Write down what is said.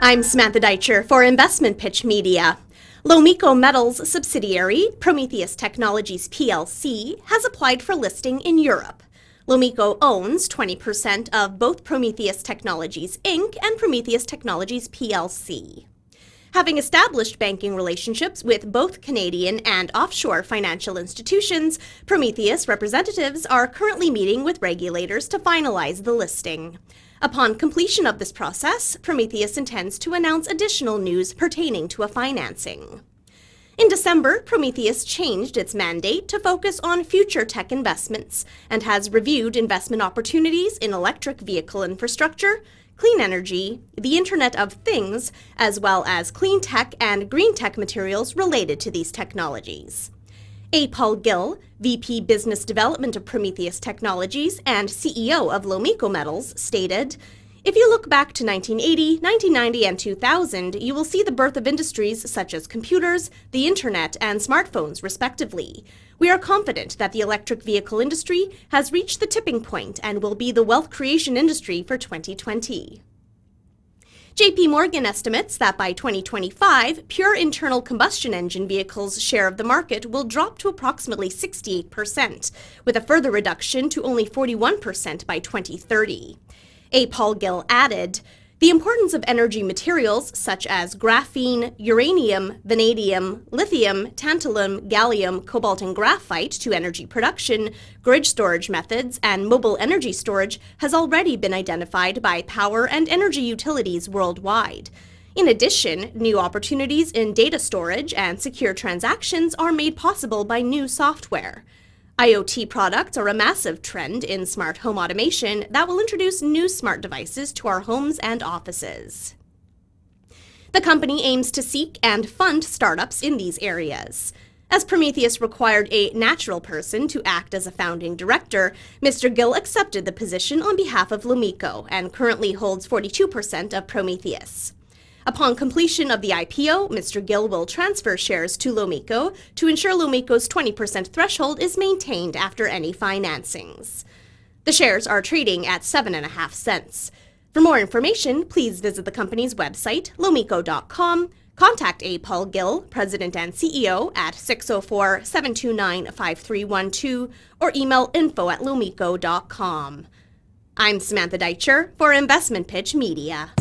I'm Samantha Deitcher for Investment Pitch Media. Lomiko Metals subsidiary, Promethieus Technologies plc, has applied for listing in Europe. Lomiko owns 20% of both Promethieus Technologies Inc. and Promethieus Technologies plc. Having established banking relationships with both Canadian and offshore financial institutions, Promethieus representatives are currently meeting with regulators to finalize the listing. Upon completion of this process, Promethieus intends to announce additional news pertaining to a financing. In December, Promethieus changed its mandate to focus on future tech investments and has reviewed investment opportunities in electric vehicle infrastructure, clean energy, the Internet of Things, as well as clean tech and green tech materials related to these technologies. A. Paul Gill, VP Business Development of Promethieus Technologies and CEO of Lomiko Metals, stated, if you look back to 1980, 1990, and 2000, you will see the birth of industries such as computers, the internet, and smartphones, respectively. We are confident that the electric vehicle industry has reached the tipping point and will be the wealth creation industry for 2020. JP Morgan estimates that by 2025, pure internal combustion engine vehicles' share of the market will drop to approximately 68%, with a further reduction to only 41% by 2030. A. Paul Gill added, the importance of energy materials such as graphene, uranium, vanadium, lithium, tantalum, gallium, cobalt, and graphite to energy production, grid storage methods, and mobile energy storage has already been identified by power and energy utilities worldwide. In addition, new opportunities in data storage and secure transactions are made possible by new software. IoT products are a massive trend in smart home automation that will introduce new smart devices to our homes and offices. The company aims to seek and fund startups in these areas. As Promethieus required a natural person to act as a founding director, Mr. Gill accepted the position on behalf of Lomiko and currently holds 42% of Promethieus. Upon completion of the IPO, Mr. Gill will transfer shares to Lomiko to ensure Lomiko's 20% threshold is maintained after any financings. The shares are trading at 7.5 cents. For more information, please visit the company's website, lomiko.com, contact A. Paul Gill, President and CEO, at 604 729 5312, or email info at lomiko.com. I'm Samantha Deitcher for Investment Pitch Media.